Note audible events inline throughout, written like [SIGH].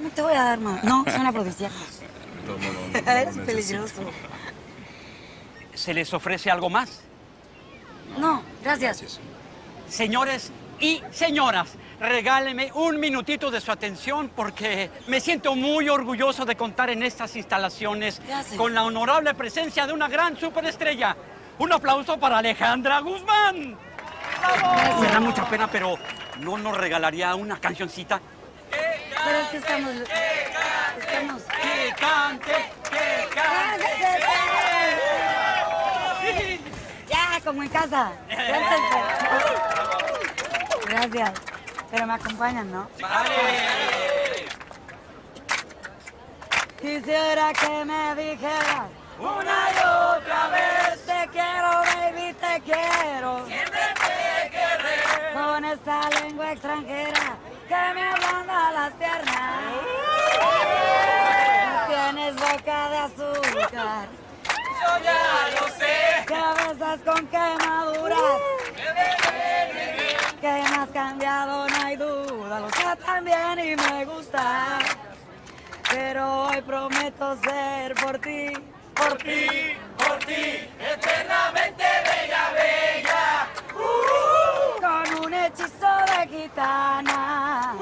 No te voy a dar más. No, son afrodisíacos. [LAUGHS] [LAUGHS] Eres peligroso. ¿Se les ofrece algo más? No, gracias. Gracias. Señores y señoras, regáleme un minutito de su atención porque me siento muy orgulloso de contar en estas instalaciones con la honorable presencia de una gran superestrella. Un aplauso para Alejandra Guzmán. ¡Bravo! Me da mucha pena, pero ¿no nos regalaría una cancioncita? Pero es que estamos... Estamos... ¡Que cante! ¡Que cante! Ya, como en casa. Gracias. Pero me acompañan, ¿no? Quisiera que me dijeras una y otra vez te quiero, baby, te quiero. Siempre te querré. Con esta lengua extranjera que me ablanda las piernas. Tienes boca de azúcar. Yo ya lo sé. Que besas con quemaduras. Que me has cambiado, no hay duda. Lo sé también y me gusta. Pero hoy prometo ser por ti, por ti, eternamente bella, bella. Con un hechizo de gitana,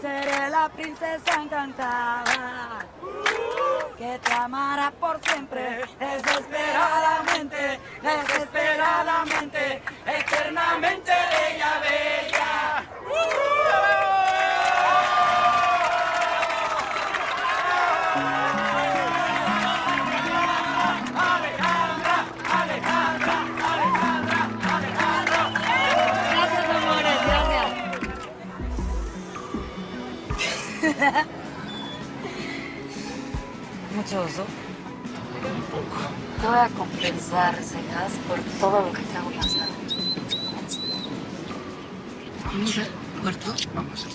seré la princesa encantada. Que te amará por siempre, desesperadamente, desesperadamente, eternamente bella, bella. Gracias, Mucho oso. Te voy a compensar, cejas, por todo lo que te hago pasar. ¿Vamos al cuarto? Vamos.